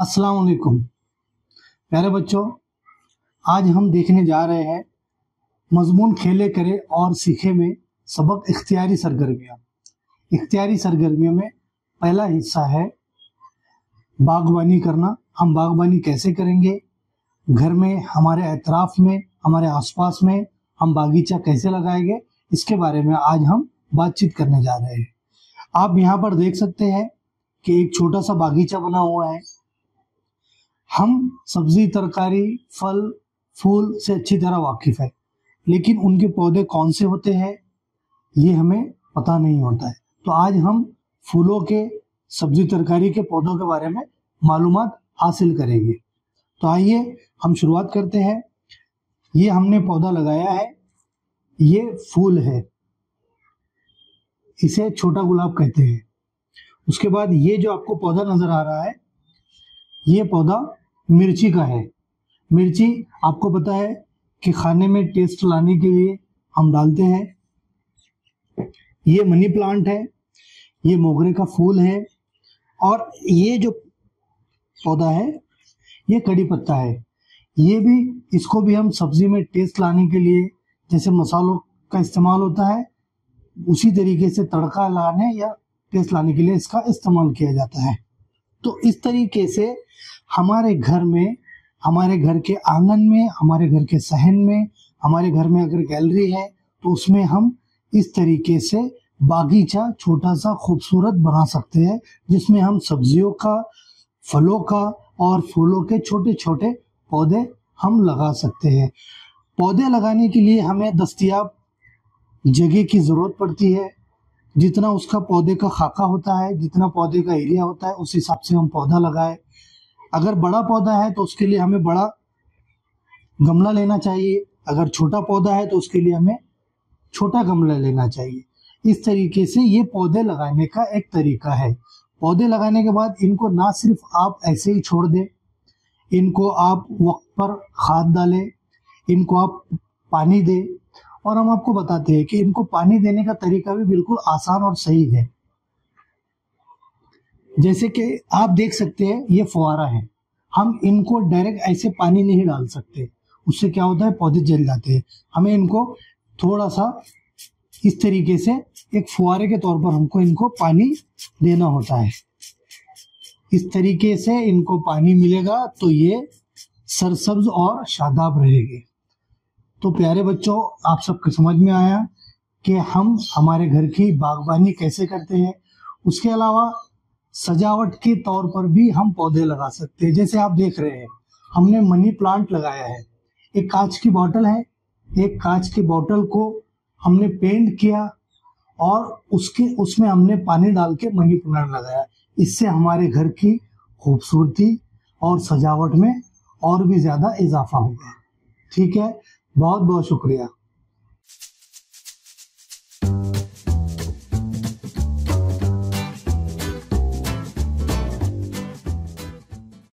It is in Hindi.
अस्सलाम वालेकुम प्यारे बच्चों, आज हम देखने जा रहे हैं मजमून खेले करे और सीखे में सबक इख्तियारी सरगर्मियाँ। इख्तियारी सरगर्मियों में पहला हिस्सा है बागवानी करना। हम बागवानी कैसे करेंगे? घर में, हमारे एतराफ में, हमारे आसपास में हम बागीचा कैसे लगाएँगे? इसके बारे में आज हम बातचीत करने जा रहे हैं। आप यहाँ पर देख सकते हैं कि एक छोटा सा बागीचा बना हुआ है। हम सब्ज़ी, तरकारी, फल, फूल से अच्छी तरह वाकिफ है। लेकिन उनके पौधे कौन से होते हैं, ये हमें पता नहीं होता है। तो आज हम फूलों के, सब्ज़ी, तरकारी के पौधों के बारे में मालूम हासिल करेंगे। तो आइए हम शुरुआत करते हैं। ये हमने पौधा लगाया है। ये फूल है। इसे छोटा गुलाब कहते हैं। उसके बाद ये जो आपको पौधा नज़र आ रहा है, ये पौधा मिर्ची का है। मिर्ची, आपको पता है कि खाने में टेस्ट लाने के लिए हम डालते हैं। ये मनी प्लांट है, ये मोगरे का फूल है और ये जो पौधा है, ये कड़ी पत्ता है। ये भी, इसको भी हम सब्ज़ी में टेस्ट लाने के लिए, जैसे मसालों का इस्तेमाल होता है, उसी तरीके से तड़का लाने या टेस्ट लाने के लिए इसका इस्तेमाल किया जाता है। तो इस तरीके से हमारे घर में, हमारे घर के आँगन में, हमारे घर के सहन में, हमारे घर में अगर गैलरी है तो उसमें हम इस तरीके से बागीचा छोटा सा खूबसूरत बना सकते हैं, जिसमें हम सब्जियों का, फलों का और फूलों के छोटे छोटे पौधे हम लगा सकते हैं। पौधे लगाने के लिए हमें दस्तियाब जगह की ज़रूरत पड़ती है जितना उसका पौधे का खाका होता है, जितना पौधे का एरिया होता है, उस हिसाब से हम पौधा लगाए। अगर बड़ा पौधा है तो उसके लिए हमें बड़ा गमला लेना चाहिए। अगर छोटा पौधा है तो उसके लिए हमें छोटा गमला लेना चाहिए। इस तरीके से ये पौधे लगाने का एक तरीका है। पौधे लगाने के बाद इनको ना सिर्फ़ आप ऐसे ही छोड़ दें, इनको आप वक्त पर खाद डालें, इनको आप पानी दें और हम आपको बताते हैं कि इनको पानी देने का तरीका भी बिल्कुल आसान और सही है। जैसे कि आप देख सकते हैं, ये फुहारा है। हम इनको डायरेक्ट ऐसे पानी नहीं डाल सकते। उससे क्या होता है, पौधे जल जाते हैं। हमें इनको थोड़ा सा इस तरीके से एक फुहारे के तौर पर हमको इनको पानी देना होता है। इस तरीके से इनको पानी मिलेगा तो ये सरसब्ज और शादाब रहेंगे। तो प्यारे बच्चों, आप सबको समझ में आया कि हम हमारे घर की बागवानी कैसे करते हैं। उसके अलावा सजावट के तौर पर भी हम पौधे लगा सकते हैं। जैसे आप देख रहे हैं, हमने मनी प्लांट लगाया है। एक कांच की बोतल है। एक कांच की बोतल को हमने पेंट किया और उसके, उसमें हमने पानी डाल के मनी प्लांट लगाया। इससे हमारे घर की खूबसूरती और सजावट में और भी ज़्यादा इजाफा होगा। ठीक है? बहुत बहुत शुक्रिया।